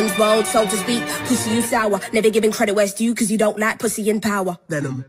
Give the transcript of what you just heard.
man's bold, so to speak. Pussy you sour, never giving credit where it's due, cause you don't like pussy in power. Venom.